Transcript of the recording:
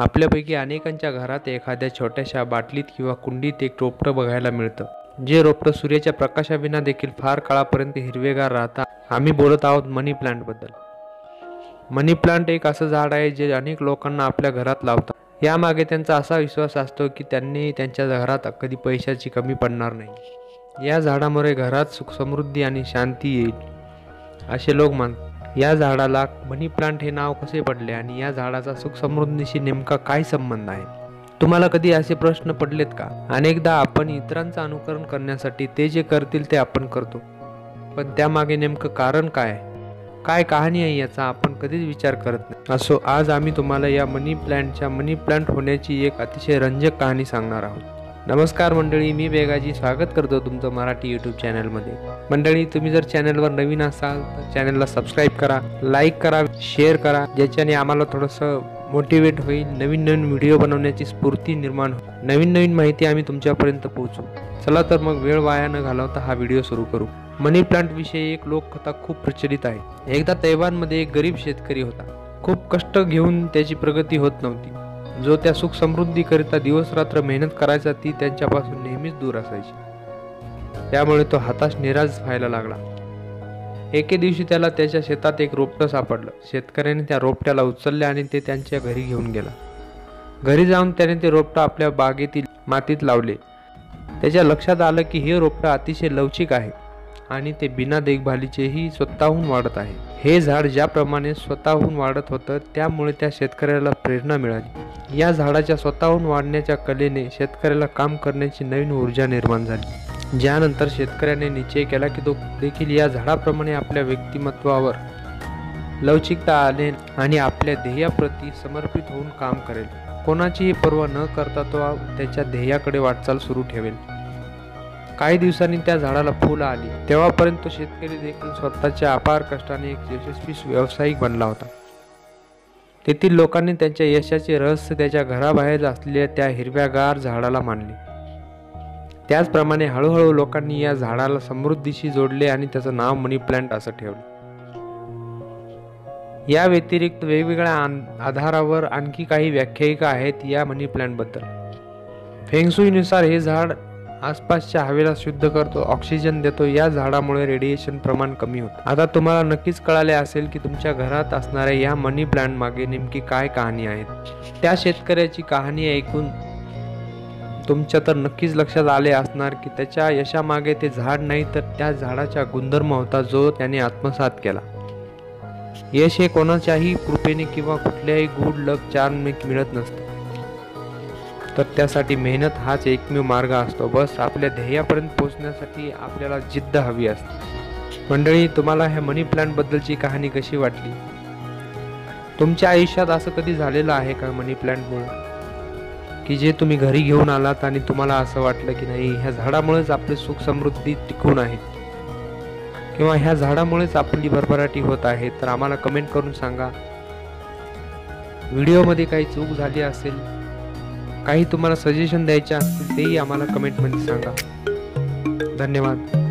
आपल्यापैकी अनेकांच्या घरात एखाद्या छोट्याशा बाटलीत किंवा कुंडीत एक रोपटं बघायला मिळतं. जे रोपटं सूर्याच्या प्रकाशाविना देखील फार काळापर्यंत हिरवेगार राहतात आम्ही बोलत आहोत मनी प्लांटबद्दल मनी प्लांट एक असं झाड आहे जे अनेक लोकांना आपल्या घरात लावतात. यामागे त्यांचा असा विश्वास असतो की त्यांनी त्यांच्या घरात कधी पैशाची कमी पडणार नाही. या झाडामुळे घरात सुख समृद्धी आणि शांती येईल असे लोक मानतात. या झाडाला मनी प्लांट हे नाव कसे पडले आणि या झाडाचा सुख समृद्धीशी नेमका काय संबंध आहे? तुम्हाला कधी असे प्रश्न पडलेत का? अनेकदा आपण इतरांचं अनुकरण करण्यासाठी ते जे करतील ते आपण करतो. पण त्यामागे नेमकं कारण काय? आहे काय कहाणी आहे याचा आपण कधीच विचार करत नाही. असो आज आम्ही तुम्हाला या मनी प्लांटच्या मनी प्लांट होण्याची एक अतिशय रंजक कहाणी सांगणार आहोत. नमस्कार मंडळी मी बेगाजी स्वागत करतो तुमचं मराठी यूट्यूब चॅनलमध्ये मंडळी तुम्ही जर चॅनलवर नवीन असाल तर चॅनलला सबस्क्राईब करा लाईक करा शेअर करा ज्याच्याने आम्हाला थोडंसं मोटिवेट होईल नवीन नवीन व्हिडिओ बनवण्याची स्फूर्ती निर्माण होईल. नवीन नवीन माहिती आम्ही तुमच्यापर्यंत पोहोचू चला तर मग वेळ वाया न घालवता हा व्हिडिओ सुरू करू. मनी प्लांटविषयी एक लोककथा खूप प्रचलित आहे. एकदा तैवानमध्ये एक गरीब शेतकरी होता. खूप कष्ट घेऊन त्याची प्रगती होत नव्हती. जो त्या सुख समृद्धीकरिता दिवस रात्र मेहनत करायचा ती त्यांच्यापासून नेहमीच दूर असायची. त्यामुळे तो हताश निराश व्हायला लागला. एके दिवशी त्याला त्याच्या शेतात एक रोपटं सापडलं. शेतकऱ्याने त्या रोपट्याला उचलले आणि ते त्यांच्या घरी घेऊन गेला. घरी जाऊन त्याने ते रोपटं आपल्या बागेतील मातीत लावले. त्याच्या लक्षात आलं की हे रोपटं अतिशय लवचिक आहे. आणि ते बिना देखभालीचेही स्वतःहून वाढत आहे. हे झाड ज्याप्रमाणे स्वतःहून वाढत होतं त्यामुळे त्या शेतकऱ्याला प्रेरणा मिळाली. या झाडाच्या स्वतःहून वाढण्याच्या कलेने शेतकऱ्याला काम करण्याची नवीन ऊर्जा निर्माण झाली. ज्यानंतर शेतकऱ्याने निश्चय केला की तो देखील या झाडाप्रमाणे आपल्या व्यक्तिमत्वावर लवचिकता आले आणि आपल्या ध्येयाप्रती समर्पित होऊन काम करेल. कोणाचीही पर्वा न करता तो त्याच्या ध्येयाकडे वाटचाल सुरू ठेवेल. काही दिवसांनी त्या झाडाला फुलं आली. तेव्हापर्यंत तो शेतकरी देखील स्वतःच्या अपार कष्टाने एक यशस्वी व्यावसायिक बनला होता. तेथील लोकांनी त्यांच्या यशाचे रहस्य त्याच्या घराबाहेर असलेल्या त्या हिरव्यागार झाडाला मानले त्याचप्रमाणे हळूहळू लोकांनी या झाडाला समृद्धीशी जोडले आणि त्याचं नाव मनी प्लांट असं ठेवलं. या व्यतिरिक्त वेगवेगळ्या आधारावर आणखी काही व्याख्यायिका आहेत या मनी प्लांटबद्दल. फेंगसुईनुसार हे झाड आसपासच्या हवेला शुद्ध करतो ऑक्सिजन देतो या झाडामुळे रेडिएशन प्रमाण कमी होतं. आता तुम्हाला नक्कीच कळाले असेल की तुमच्या घरात असणाऱ्या या मनी प्लांट मागे नेमकी काय कहाणी आहेत. त्या शेतकऱ्याची कहाणी ऐकून तुमच्या तर नक्कीच लक्षात आले असणार की त्याच्या यशामागे ते झाड नाही तर त्या झाडाचा गुणधर्म होता जो त्याने आत्मसात केला. यश हे कोणाच्याही कृपेने किंवा कुठल्याही गुड लक चार मिळत नसतं. तर त्यासाठी मेहनत हाच एकमेव मार्ग असतो. बस आपल्या ध्येयापर्यंत पोहोचण्यासाठी आपल्याला जिद्द हवी असते. मंडळी तुम्हाला ह्या मनी प्लॅनबद्दलची कहाणी कशी वाटली? तुमच्या आयुष्यात असं कधी झालेलं आहे का मनी प्लांटमुळे की जे तुम्ही घरी घेऊन आलात आणि तुम्हाला असं वाटलं की नाही ह्या झाडामुळेच आपली सुख समृद्धी टिकून आहे? किंवा ह्या झाडामुळेच आपली भरभराटी होत आहे? तर आम्हाला कमेंट करून सांगा. व्हिडिओमध्ये काही चूक झाली असेल काही तुम्हाला सजेशन द्यायचे असतील तेही आम्हाला कमेंटमध्ये सांगा. धन्यवाद.